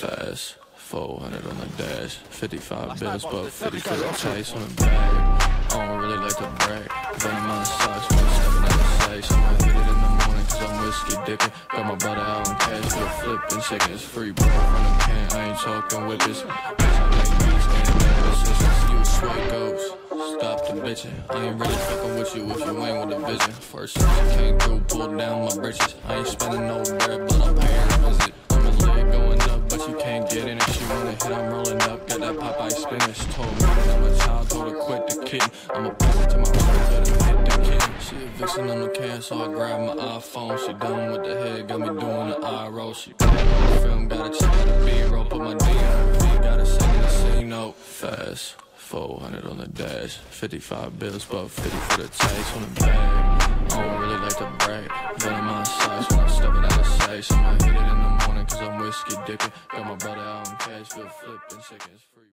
Fast, 400 on the dash, 55 bills, but 50 for the taste on the bag. I don't really like to brag, venom on the socks when I'm stepping out safe. So I hit it in the morning cause I'm whiskey dipping. Got my brother out on cash, for flipping, shaking his free bro from the can. I ain't talking whippers. Bitch, I make beats, ain't Bitching. I ain't really fucking with you if you ain't with the vision. First since you came through, pulled down my britches. I ain't spending no bread, but I'm paying a visit. I'm a leg going up, but you can't get in it. She wanna hit, I'm rolling up. Got that Popeye spinach. Told me I'm a child, told her quit the kitten. I'm a present to my mother, let her hit the kitten. She a vixen on the can, so I grab my iPhone. She done with the head, got me doing the eye roll. She film, gotta check the B-roll, put my D on the gotta sing the C note fast. 400 on the dash, 55 bills, but 50 for the taste on the bag. I don't really like to brag, venom my size when I'm stepping out of safe. So I hit it in the morning cause I'm whiskey dipping. Got my brother out in cash, feel flipping, his free.